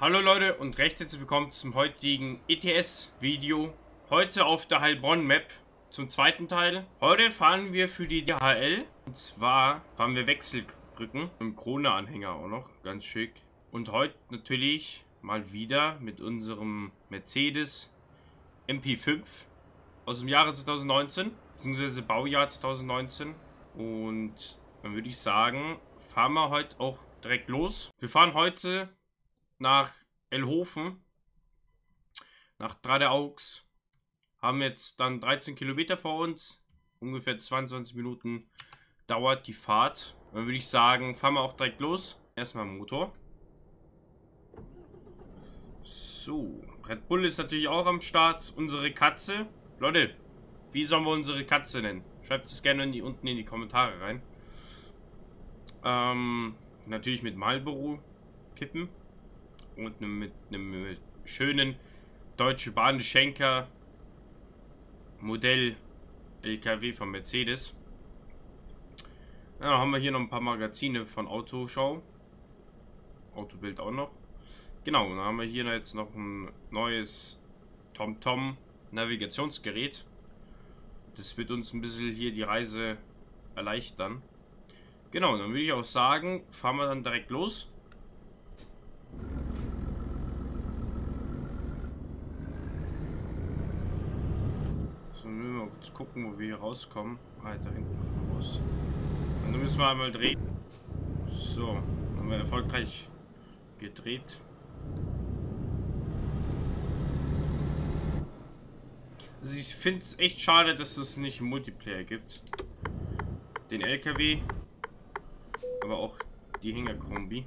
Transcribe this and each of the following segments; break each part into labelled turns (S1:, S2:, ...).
S1: Hallo Leute und recht herzlich willkommen zum heutigen ETS-Video. Heute auf der Heilbronn-Map zum zweiten Teil. Heute fahren wir für die DHL. Und zwar fahren wir Wechselbrücken. Mit dem Krone-Anhänger auch noch. Ganz schick. Und heute natürlich mal wieder mit unserem Mercedes MP5 aus dem Jahre 2019. Beziehungsweise Baujahr 2019. Und dann würde ich sagen, fahren wir heute auch direkt los. Wir fahren heute nach Elhofen, nach Dradeaux. Haben jetzt dann 13 Kilometer vor uns. Ungefähr 22 Minuten dauert die Fahrt. Dann würde ich sagen, fahren wir auch direkt los. Erstmal Motor. So, Red Bull ist natürlich auch am Start. Unsere Katze. Leute, wie sollen wir unsere Katze nennen? Schreibt es gerne in die, unten in die Kommentare rein. Ähm, natürlich mit Marlboro kippen und mit einem schönen Deutsche Bahn Schenker Modell LKW von Mercedes. Dann haben wir hier noch ein paar Magazine von Autoschau. Autobild auch noch. Genau, dann haben wir hier jetzt noch ein neues TomTom Navigationsgerät. Das wird uns ein bisschen hier die Reise erleichtern. Genau, dann würde ich auch sagen, fahren wir dann direkt los. So, müssen wir kurz gucken, wo wir hier rauskommen. Ah, da hinten raus. Und dann müssen wir einmal drehen. So, haben wir erfolgreich gedreht. Also ich finde es echt schade, dass es nicht Multiplayer gibt. Den LKW aber auch die Hängerkombi.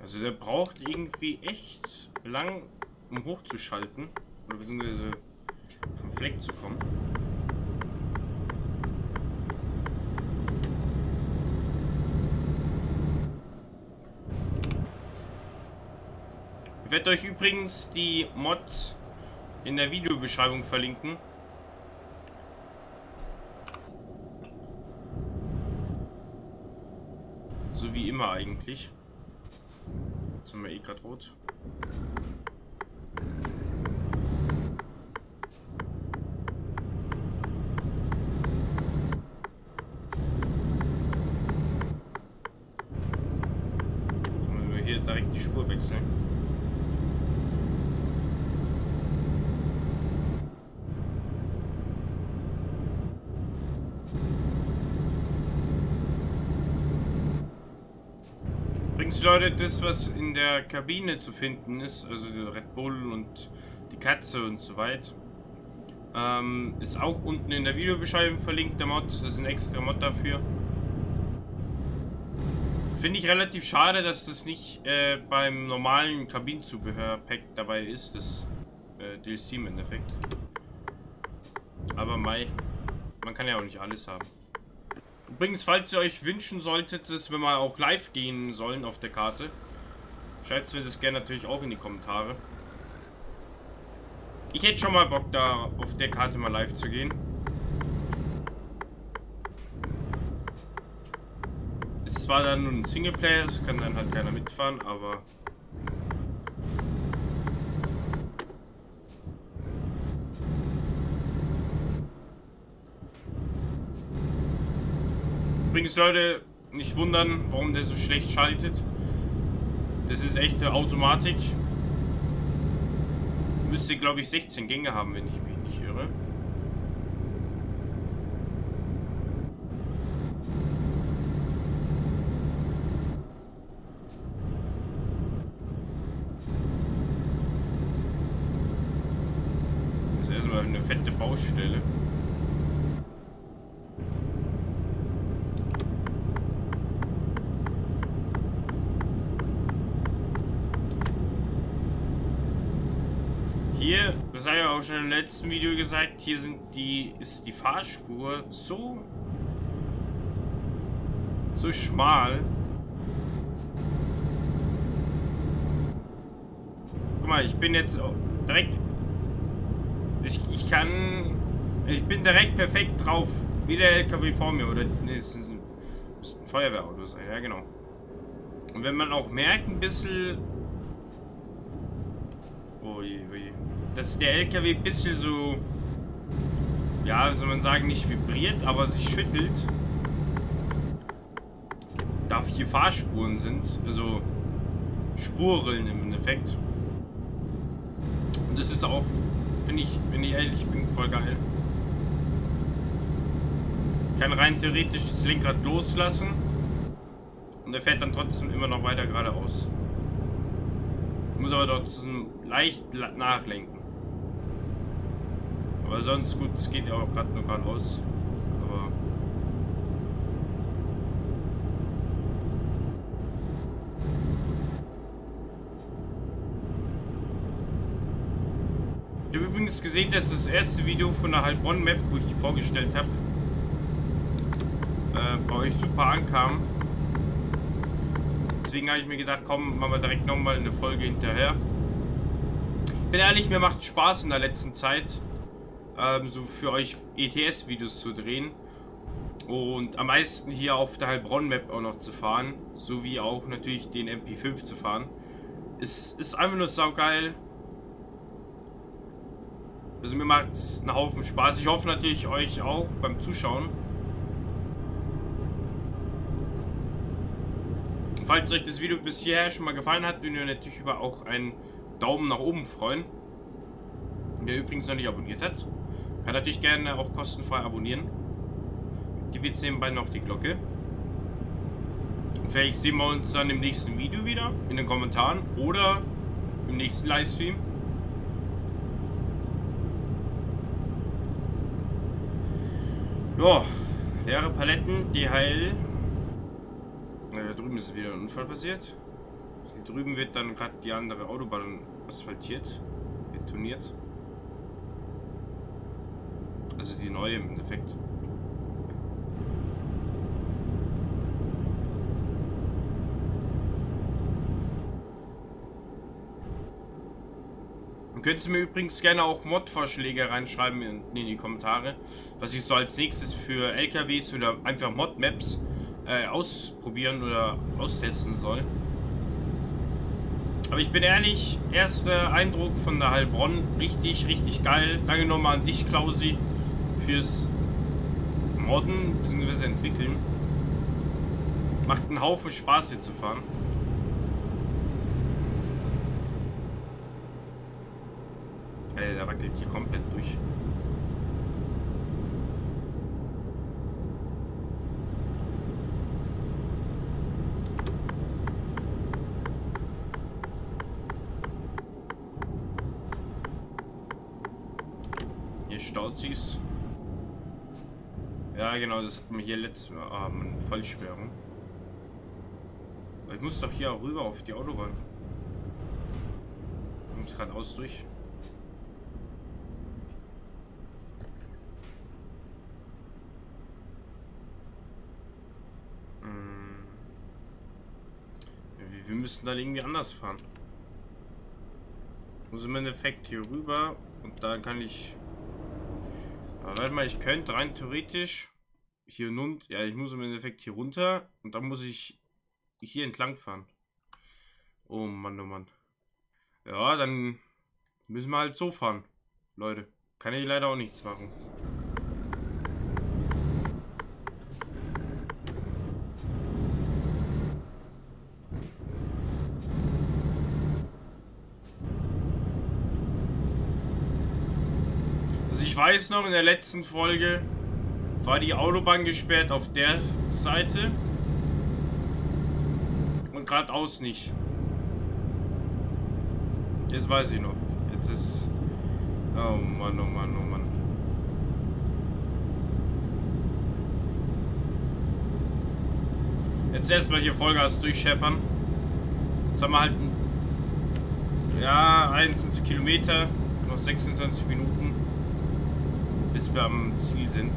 S1: Also der braucht irgendwie echt lang, um hochzuschalten. Oder beziehungsweise vom Fleck zu kommen. Ich werde euch übrigens die Mods in der Videobeschreibung verlinken. So wie immer eigentlich. Jetzt haben wir eh gerade rot. Wenn wir hier direkt die Spur wechseln. Übrigens, Leute, das, was in der Kabine zu finden ist, also Red Bull und die Katze und so weiter, ähm, ist auch unten in der Videobeschreibung verlinkt, der Mod. Das ist ein extra Mod dafür. Finde ich relativ schade, dass das nicht äh, beim normalen Kabinenzubehör-Pack dabei ist, das äh, DLC im Endeffekt. Aber Mai, man kann ja auch nicht alles haben. Übrigens, falls ihr euch wünschen solltet, dass wir mal auch live gehen sollen auf der Karte, schreibt mir das gerne natürlich auch in die Kommentare. Ich hätte schon mal Bock, da auf der Karte mal live zu gehen. Es zwar dann nur ein Singleplayer, es kann dann halt keiner mitfahren, aber Übrigens, Leute, nicht wundern, warum der so schlecht schaltet. Das ist echte Automatik. Müsste, glaube ich, 16 Gänge haben, wenn ich mich nicht irre. Das ist erstmal eine fette Baustelle. Hier, das habe ich auch schon im letzten Video gesagt, hier sind die, ist die Fahrspur so, so schmal. Guck mal, ich bin jetzt direkt, ich, ich kann, ich bin direkt perfekt drauf, wie der LKW vor mir, oder, nee, es ist ein, ein Feuerwehrauto sein, ja genau. Und wenn man auch merkt, ein bisschen Ui, ui. Dass der LKW ein bisschen so, ja, soll man sagen, nicht vibriert, aber sich schüttelt. Da vier Fahrspuren sind, also Spuren im Endeffekt. Und das ist auch, finde ich, wenn ich ehrlich bin, voll geil. Ich kann rein theoretisch das Lenkrad loslassen und er fährt dann trotzdem immer noch weiter geradeaus. Muss aber trotzdem leicht nachlenken. Aber sonst gut, es geht ja auch gerade nur geradeaus. Aber Ich habe übrigens gesehen, dass das erste Video von der Heilbronn-Map, wo ich vorgestellt habe, äh, bei euch super ankam. Deswegen habe ich mir gedacht, komm, machen wir direkt nochmal eine Folge hinterher. Bin ehrlich, mir macht Spaß in der letzten Zeit, ähm, so für euch ETS-Videos zu drehen. Und am meisten hier auf der Heilbronn-Map auch noch zu fahren. Sowie auch natürlich den MP5 zu fahren. Es ist einfach nur saugeil. Also mir macht es einen Haufen Spaß. Ich hoffe natürlich euch auch beim Zuschauen. Falls euch das Video bis hierher schon mal gefallen hat, würden wir natürlich über auch einen Daumen nach oben freuen. Wer übrigens noch nicht abonniert hat, kann natürlich gerne auch kostenfrei abonnieren. Aktiviert nebenbei noch die Glocke. Und vielleicht sehen wir uns dann im nächsten Video wieder, in den Kommentaren oder im nächsten Livestream. Ja, leere Paletten, DHL da drüben ist wieder ein Unfall passiert. Hier drüben wird dann gerade die andere Autobahn asphaltiert, betoniert. Also die neue im Endeffekt. Könnt ihr mir übrigens gerne auch Mod-Vorschläge reinschreiben in, in, die Kommentare, was ich so als nächstes für LKWs oder einfach Mod-Maps äh, ausprobieren oder austesten soll. Aber ich bin ehrlich, erster Eindruck von der Heilbronn, richtig, richtig geil. Danke nochmal an dich, Klausi, fürs Modden bzw. entwickeln. Macht einen Haufen Spaß hier zu fahren. Ey, der wackelt hier komplett durch. Stauzis. Genau, das hatten wir hier letztes Mal. Ah, Vollsperrung. ich muss doch hier auch rüber auf die Autobahn. Kommt gerade aus durch. Hm. Wir müssen dann irgendwie anders fahren. Muss im Endeffekt hier rüber und dann kann ich aber warte mal, ich könnte rein theoretisch hier nun, ja, ich muss im Endeffekt hier runter und dann muss ich hier entlang fahren. Oh Mann, oh Mann. Ja, dann müssen wir halt so fahren, Leute. Kann ich leider auch nichts machen. ich weiß noch, in der letzten Folge war die Autobahn gesperrt auf der Seite und geradeaus nicht. Jetzt weiß ich noch. Jetzt ist... Oh Mann, oh Mann, oh Mann. Jetzt erstmal hier Vollgas durchscheppern. Jetzt haben wir halt... Ja, 21 Kilometer, noch 26 Minuten bis wir am Ziel sind.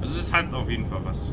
S1: Also es hat auf jeden Fall was.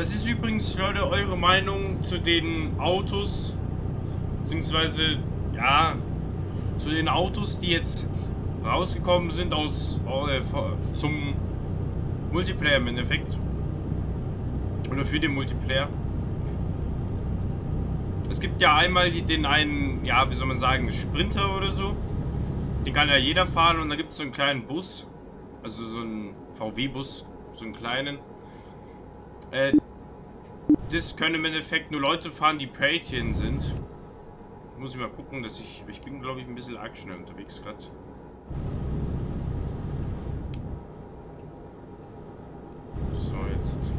S1: Was ist übrigens, Leute, eure Meinung zu den Autos? Beziehungsweise, ja, zu den Autos, die jetzt rausgekommen sind aus äh, zum Multiplayer im Endeffekt. Oder für den Multiplayer. Es gibt ja einmal den einen, ja, wie soll man sagen, Sprinter oder so. Den kann ja jeder fahren und da gibt es so einen kleinen Bus. Also so einen VW-Bus, so einen kleinen. Äh, das können im Endeffekt nur Leute fahren, die Patreon sind. Muss ich mal gucken, dass ich... Ich bin, glaube ich, ein bisschen arg schnell unterwegs gerade. So, jetzt...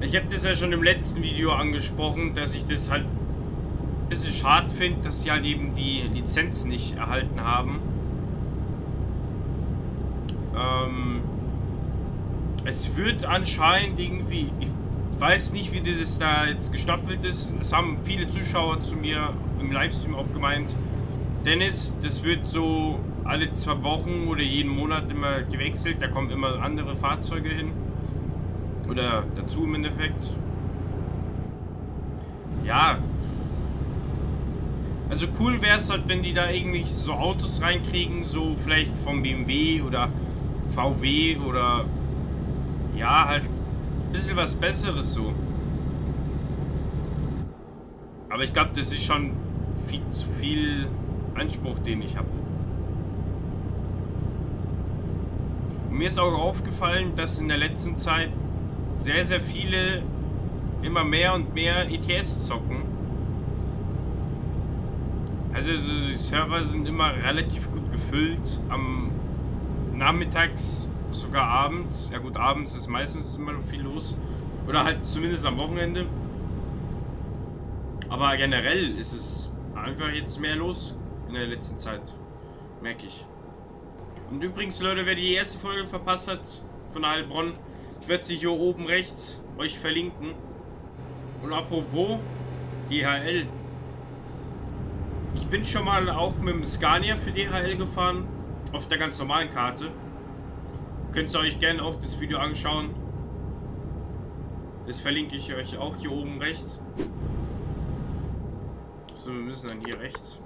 S1: Ich habe das ja schon im letzten Video angesprochen, dass ich das halt ein bisschen schade finde, dass sie halt eben die Lizenz nicht erhalten haben. Ähm, es wird anscheinend irgendwie, ich weiß nicht, wie das da jetzt gestaffelt ist. Es haben viele Zuschauer zu mir im Livestream auch gemeint, Dennis, das wird so alle zwei Wochen oder jeden Monat immer gewechselt. Da kommen immer andere Fahrzeuge hin. Oder dazu im Endeffekt. Ja. Also cool wäre es halt, wenn die da irgendwie so Autos reinkriegen, so vielleicht vom BMW oder VW oder ja, halt ein bisschen was Besseres so. Aber ich glaube, das ist schon viel zu viel Anspruch, den ich habe. Mir ist auch aufgefallen, dass in der letzten Zeit sehr, sehr viele immer mehr und mehr ETS zocken. Also die Server sind immer relativ gut gefüllt. Am nachmittags, sogar abends. Ja gut, abends ist meistens immer noch viel los. Oder halt zumindest am Wochenende. Aber generell ist es einfach jetzt mehr los in der letzten Zeit. Merke ich. Und übrigens, Leute, wer die erste Folge verpasst hat von Heilbronn, ich werde sie hier oben rechts euch verlinken. Und apropos, DHL. Ich bin schon mal auch mit dem Scania für DHL gefahren. Auf der ganz normalen Karte. Könnt ihr euch gerne auch das Video anschauen. Das verlinke ich euch auch hier oben rechts. So, wir müssen dann hier rechts.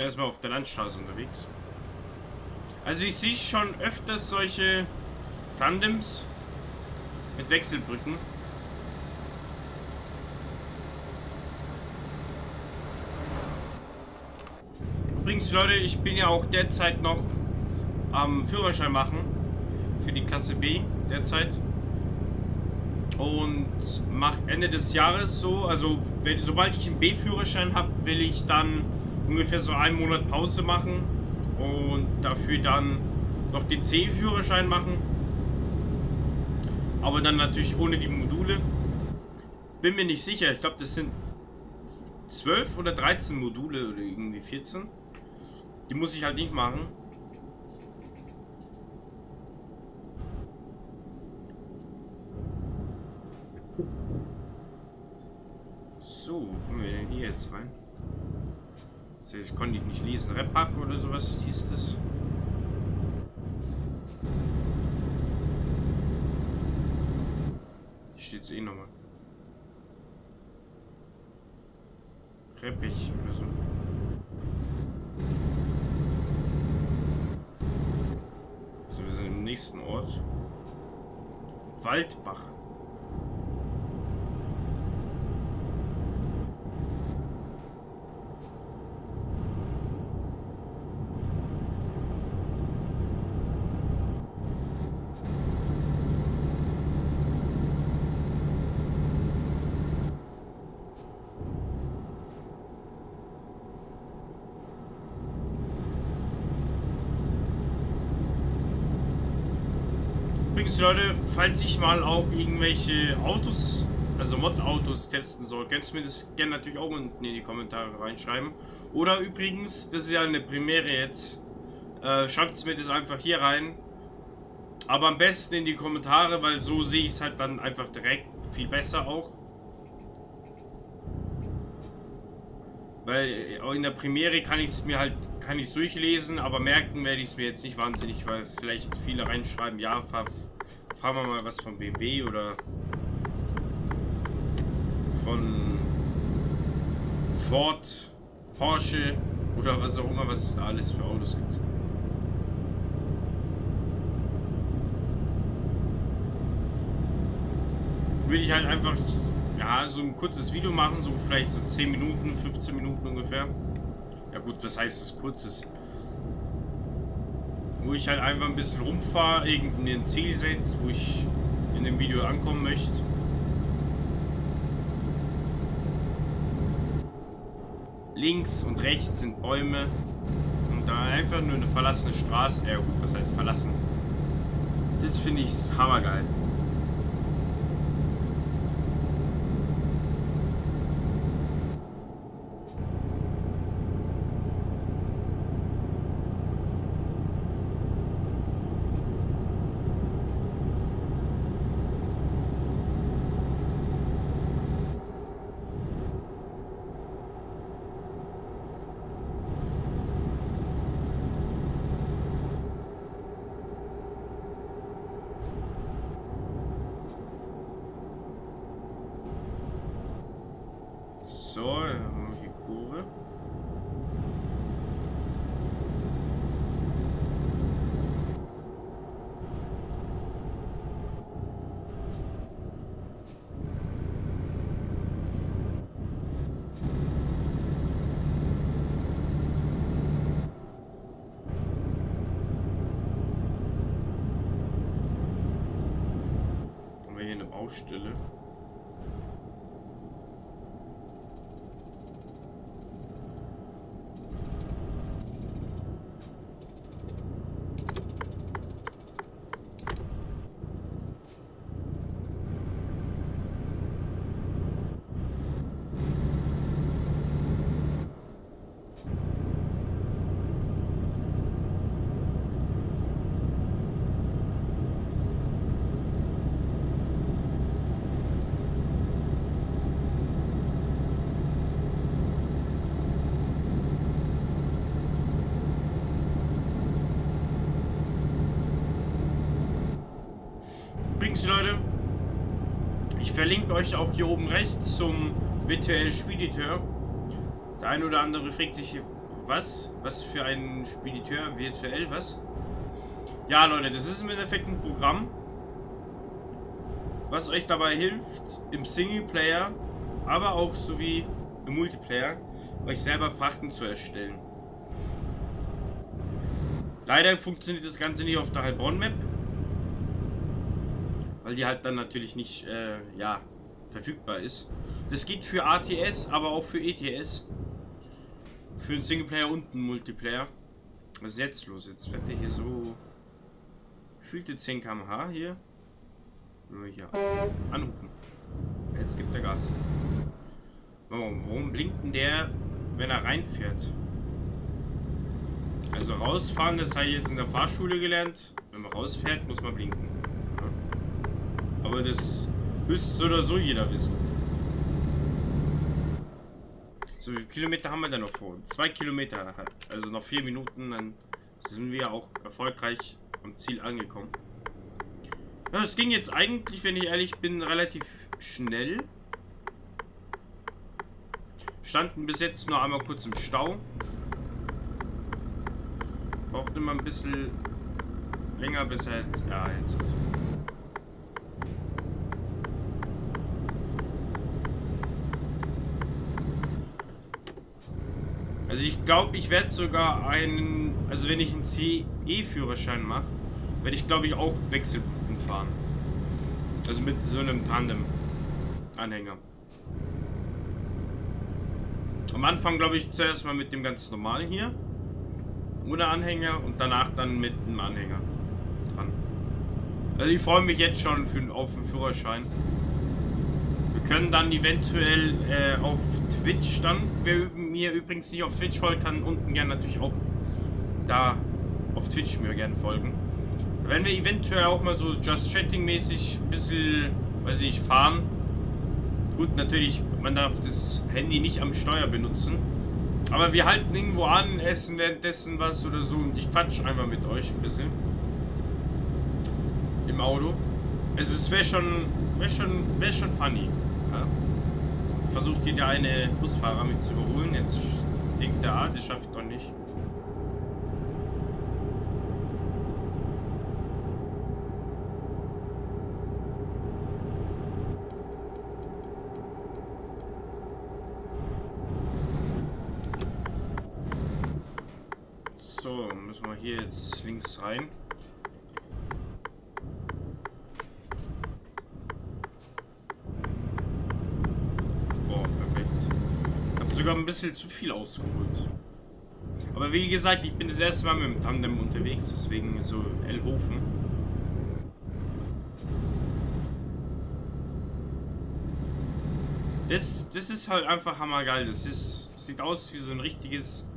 S1: Wir erstmal auf der Landstraße unterwegs. Also ich sehe schon öfters solche Tandems mit Wechselbrücken. Übrigens, Leute, ich bin ja auch derzeit noch am Führerschein machen. Für die Klasse B derzeit. Und mache Ende des Jahres so, also wenn, sobald ich einen B-Führerschein habe, will ich dann ungefähr so einen Monat Pause machen und dafür dann noch den C-Führerschein machen. Aber dann natürlich ohne die Module. Bin mir nicht sicher. Ich glaube, das sind 12 oder 13 Module oder irgendwie 14. Die muss ich halt nicht machen. So, wo kommen wir denn hier jetzt rein? Ich konnte ich nicht lesen. Repach oder sowas hieß das. Hier steht es eh nochmal. Reppich oder so. Also wir sind im nächsten Ort. Waldbach. Übrigens, Leute, falls ich mal auch irgendwelche Autos, also Mod-Autos testen soll, könnt ihr mir das gerne natürlich auch unten in die Kommentare reinschreiben. Oder übrigens, das ist ja eine Premiere jetzt, äh, schreibt es mir das einfach hier rein. Aber am besten in die Kommentare, weil so sehe ich es halt dann einfach direkt viel besser auch. Weil äh, in der Premiere kann ich es mir halt, kann ich durchlesen, aber merken werde ich es mir jetzt nicht wahnsinnig, weil vielleicht viele reinschreiben, ja, fahren wir mal was von BMW oder von Ford, Porsche oder was auch immer, was es da alles für Autos gibt. Will ich halt einfach ja, so ein kurzes Video machen, so vielleicht so 10 Minuten, 15 Minuten ungefähr. Ja gut, was heißt das kurzes? Wo ich halt einfach ein bisschen rumfahre, irgendein Ziel setze, wo ich in dem Video ankommen möchte. Links und rechts sind Bäume. Und da einfach nur eine verlassene Straße. Gut, was heißt verlassen? Das finde ich hammergeil. So, Kurve. Haben wir hier eine Baustelle? Übrigens, Leute, ich verlinke euch auch hier oben rechts zum virtuellen Spediteur. Der eine oder andere fragt sich, was? Was für ein Spediteur virtuell? Was? Ja, Leute, das ist im Endeffekt ein Programm, was euch dabei hilft, im Singleplayer, aber auch sowie im Multiplayer, euch selber Frachten zu erstellen. Leider funktioniert das Ganze nicht auf der Heilbronn-Map. Weil die halt dann natürlich nicht, äh, ja, verfügbar ist. Das geht für ATS, aber auch für ETS. Für einen Singleplayer und einen Multiplayer. Was ist jetzt los? Jetzt fährt der hier so... Fühlte 10 km/h hier. Nur hier anhupen. Jetzt gibt er Gas. Warum, warum blinkt denn der, wenn er reinfährt? Also rausfahren, das habe ich jetzt in der Fahrschule gelernt. Wenn man rausfährt, muss man blinken. Aber das müsste so oder so jeder wissen. So, wie viele Kilometer haben wir denn noch vor? Zwei Kilometer. Also noch vier Minuten, dann sind wir auch erfolgreich am Ziel angekommen. Ja, es ging jetzt eigentlich, wenn ich ehrlich bin, relativ schnell. Standen bis jetzt nur einmal kurz im Stau. Braucht immer ein bisschen länger, bis er jetzt... Ja, jetzt... Also ich glaube, ich werde sogar einen, also wenn ich einen CE-Führerschein mache, werde ich glaube ich auch Wechselbuchten fahren. Also mit so einem Tandem-Anhänger. Am Anfang glaube ich zuerst mal mit dem ganz normalen hier. Ohne Anhänger und danach dann mit einem Anhänger dran. Also ich freue mich jetzt schon für, auf den Führerschein. Wir können dann eventuell äh, auf Twitch dann, wer mir übrigens nicht auf Twitch folgt, kann unten gerne natürlich auch da auf Twitch mir gerne folgen. Wenn wir eventuell auch mal so Just Chatting mäßig ein bisschen, weiß ich, fahren. Gut, natürlich, man darf das Handy nicht am Steuer benutzen. Aber wir halten irgendwo an, essen währenddessen was oder so und ich quatsch einfach mit euch ein bisschen. Im Auto. Es wäre schon, wäre schon, wäre schon funny. Versucht hier der eine Busfahrer mich zu überholen. Jetzt denkt er, ah, das schafft doch nicht. So, müssen wir hier jetzt links rein. Oh, perfekt. Hab sogar ein bisschen zu viel ausgeholt. Aber wie gesagt, ich bin das erste Mal mit dem Tandem unterwegs, deswegen so L-Hofen. Das, das ist halt einfach hammergeil. Das ist, sieht aus wie so ein richtiges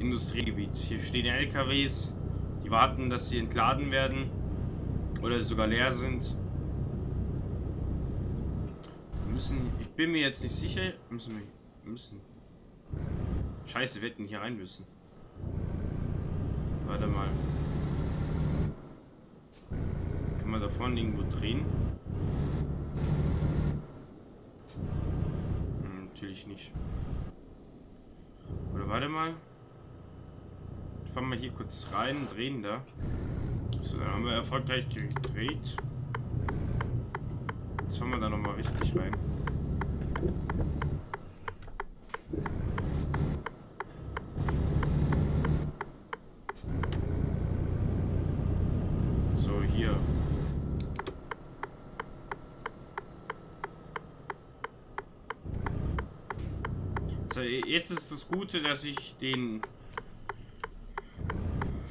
S1: Industriegebiet. Hier stehen LKWs, die warten, dass sie entladen werden oder sogar leer sind. Wir müssen, ich bin mir jetzt nicht sicher, müssen wir, müssen. Scheiße, wir hätten hier rein müssen. Warte mal. Kann man da vorne irgendwo drehen? Hm, natürlich nicht. Oder warte mal fahren wir hier kurz rein, drehen da. So, dann haben wir erfolgreich gedreht. Jetzt fahren wir da nochmal richtig rein. So, hier. So, jetzt ist das Gute, dass ich den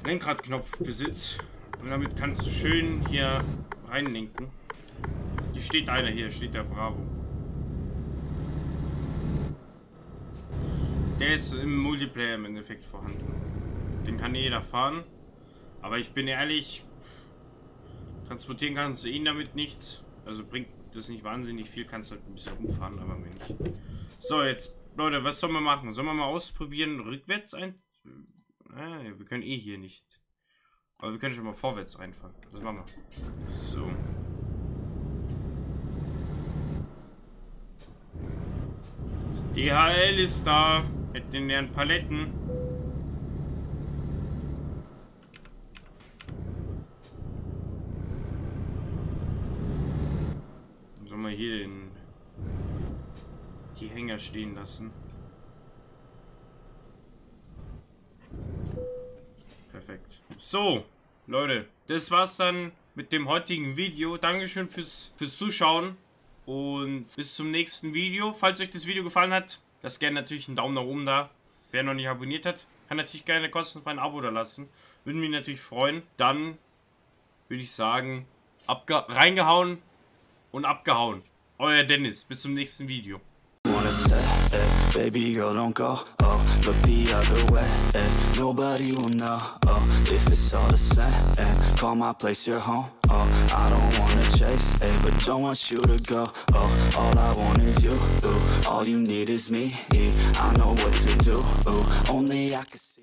S1: Lenkradknopf besitzt. Und damit kannst du schön hier reinlenken. Hier steht einer, hier steht der Bravo. Der ist im Multiplayer im Endeffekt vorhanden. Den kann jeder fahren. Aber ich bin ehrlich, transportieren kannst du ihn damit nichts. Also bringt das nicht wahnsinnig viel, kannst halt ein bisschen rumfahren, aber mehr nicht. So, jetzt, Leute, was soll man machen? Sollen wir mal ausprobieren, rückwärts ein Ah, wir können eh hier nicht. Aber wir können schon mal vorwärts reinfahren. Das machen wir. So. Das DHL ist da. Mit den leeren Paletten. Sollen wir hier den, die Hänger stehen lassen? Perfekt. So, Leute, das war's dann mit dem heutigen Video. Dankeschön fürs, fürs Zuschauen und bis zum nächsten Video. Falls euch das Video gefallen hat, lasst gerne natürlich einen Daumen nach oben da. Wer noch nicht abonniert hat, kann natürlich gerne kostenfrei ein Abo da lassen. Würde mich natürlich freuen. Dann würde ich sagen, reingehauen und abgehauen. Euer Dennis. Bis zum nächsten Video. Eh, eh, baby girl, don't go, oh Look the other way, and nobody will know, oh If it's all the same, and call my place your home, oh I don't wanna chase, eh, but don't want you to go, oh All I want is you, ooh All you need is me, I know what to do, ooh Only I can see